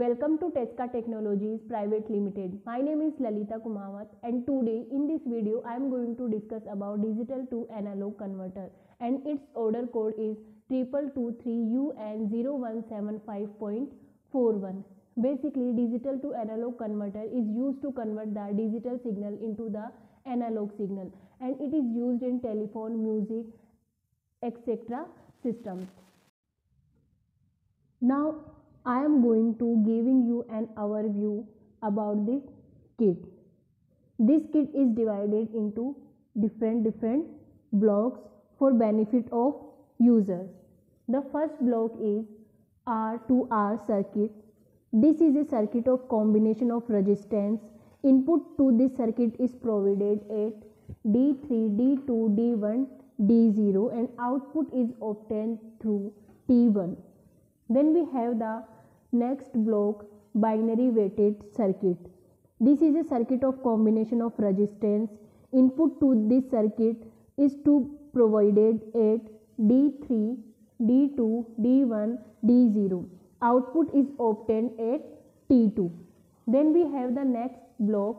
Welcome to Tesca Technologies Private Limited. My name is Lalita Kumawat and today in this video I am going to discuss about digital to analog converter and its order code is 2223UN0175.41. Basically digital to analog converter is used to convert the digital signal into the analog signal and it is used in telephone, music, etc. systems. Now I am going to giving you an overview about this kit. This kit is divided into different different blocks for benefit of users. The first block is R2R circuit. This is a circuit of combination of resistance. Input to this circuit is provided at D3, D2, D1, D0 and output is obtained through T1. Then we have the next block binary weighted circuit. This is a circuit of combination of resistance. Input to this circuit is to provided at D3, D2, D1, D0. Output is obtained at T2. Then we have the next block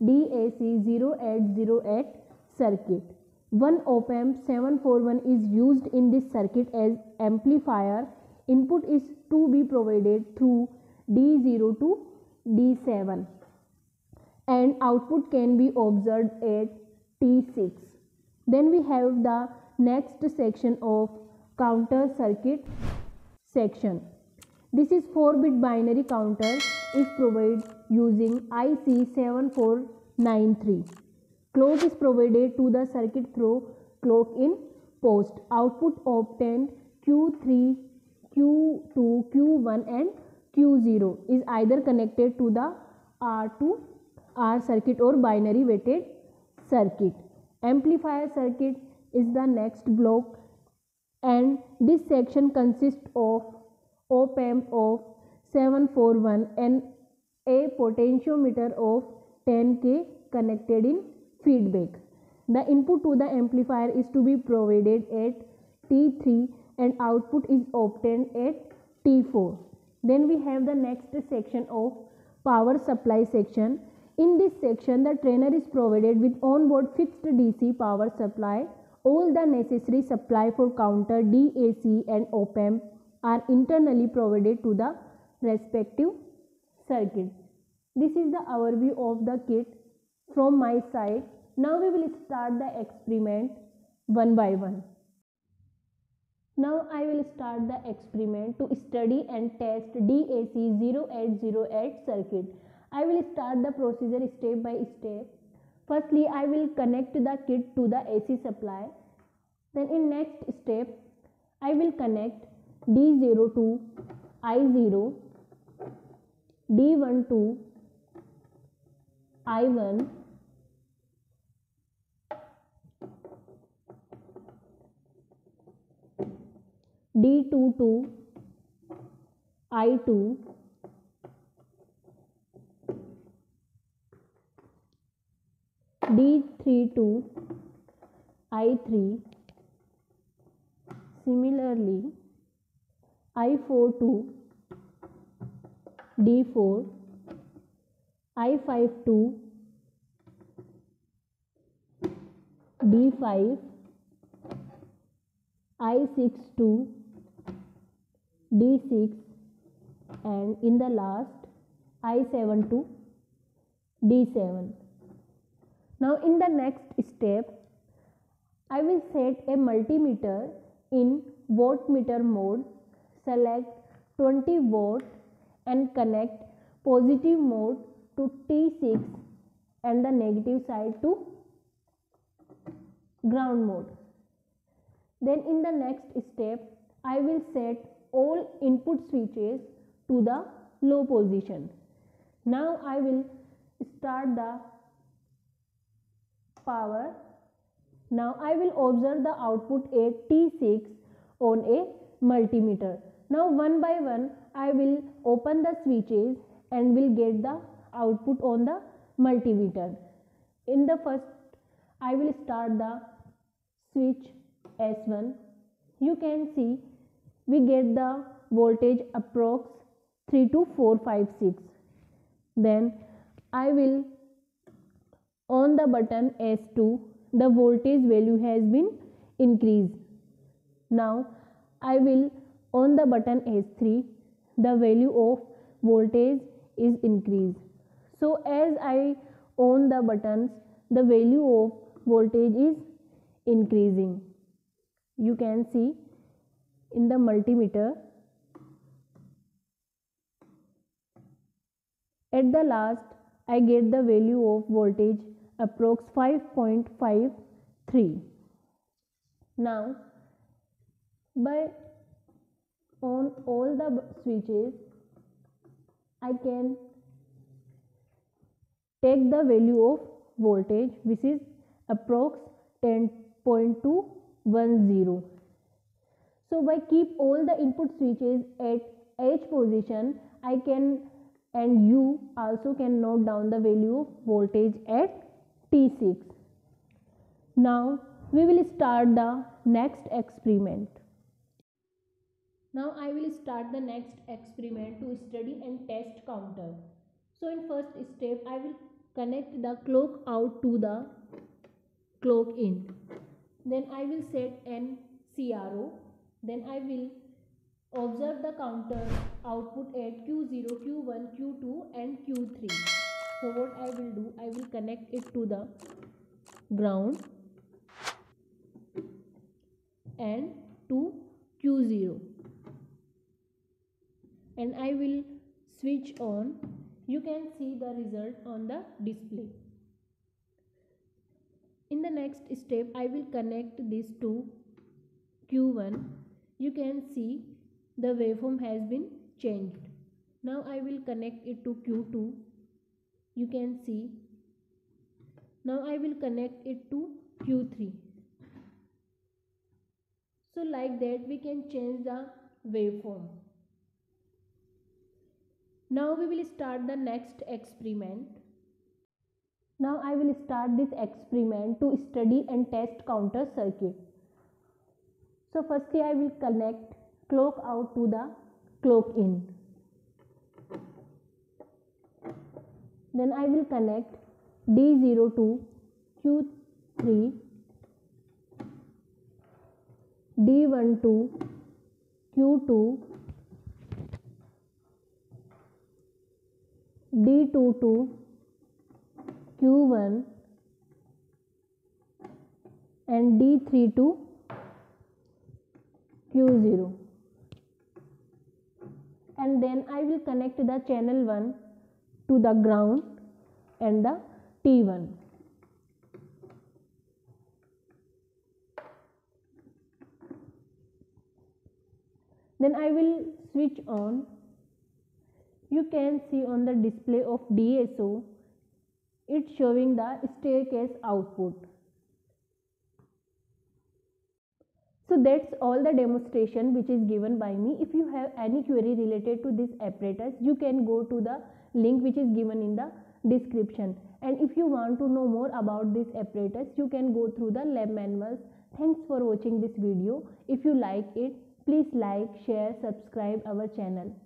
DAC 0808 circuit. One op amp 741 is used in this circuit as amplifier input is to be provided through D0 to D7 and output can be observed at T6. Then we have the next section of counter circuit section. This is 4-bit binary counter is provided using IC 7493. Clock is provided to the circuit through clock in post. Output obtained Q3 Q2, Q1 and Q0 is either connected to the R2 R circuit or binary weighted circuit. Amplifier circuit is the next block and this section consists of op amp of 741 and a potentiometer of 10k connected in feedback. The input to the amplifier is to be provided at T3 and output is obtained at T4. Then we have the next section of power supply section. In this section, the trainer is provided with onboard fixed DC power supply. All the necessary supply for counter DAC and op amp are internally provided to the respective circuit. This is the overview of the kit from my side. Now we will start the experiment one by one. Now I will start the experiment to study and test DAC 0808 circuit. I will start the procedure step by step. Firstly, I will connect the kit to the AC supply. Then in next step, I will connect D0 to I0, D1 to I1, D2 to I2 D3 to I3 similarly I4 to D4 I5 to D5 I6 to D6 and in the last I7 to D7. Now in the next step I will set a multimeter in voltmeter mode select 20 volt and connect positive mode to T6 and the negative side to ground mode. Then in the next step, I will set all input switches to the low position. Now I will start the power. Now I will observe the output at T6 on a multimeter. Now one by one I will open the switches and will get the output on the multimeter. In the first I will start the switch S1 you can see we get the voltage approx 3 to 4 5 6 then I will on the button S2 the voltage value has been increased. Now I will on the button S3 the value of voltage is increased. So as I on the buttons the value of voltage is increasing. You can see in the multimeter At the last, I get the value of voltage approx 5.53. Now, by on all the switches, I can take the value of voltage which is approx 10.210. So by keep all the input switches at H position, I can and you also can note down the value of voltage at T6. Now we will start the next experiment. Now I will start the next experiment to study and test counter. So in first step I will connect the clock out to the clock in. Then I will set an CRO. Then I will Observe the counter output at Q0, Q1, Q2 and Q3. So what I will do, I will connect it to the ground and to Q0 and I will switch on. You can see the result on the display. In the next step I will connect this to Q1 you can see the waveform has been changed. Now I will connect it to Q2 you can see. Now I will connect it to Q3 so like that we can change the waveform. Now we will start the next experiment. Now I will start this experiment to study and test counter circuit so firstly I will connect clock out to the clock in. Then I will connect D0 to Q3 D1 to Q2 D2 to Q1 and D3 to Q0 and then I will connect the channel 1 to the ground and the T1. Then I will switch on. You can see on the display of DSO, it's showing the staircase output. So that's all the demonstration which is given by me. If you have any query related to this apparatus, you can go to the link which is given in the description. And if you want to know more about this apparatus, you can go through the lab manuals. Thanks for watching this video. If you like it, please like, share, subscribe our channel.